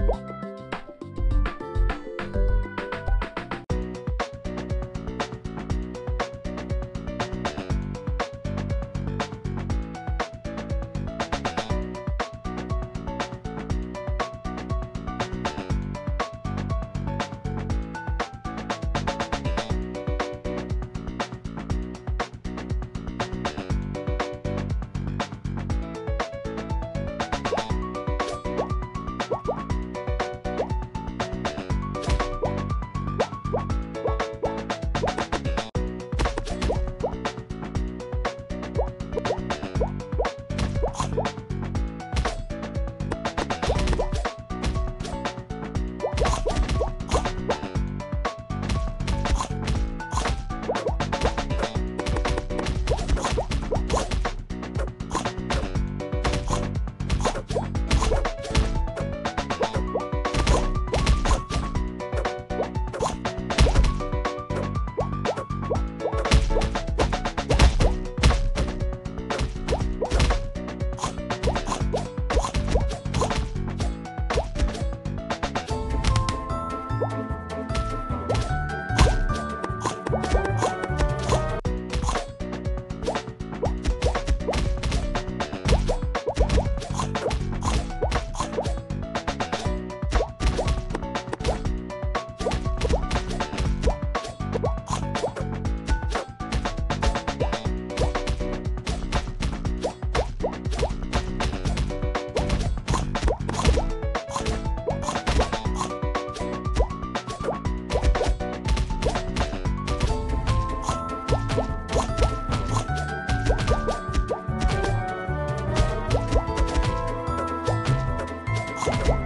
you you Bye. you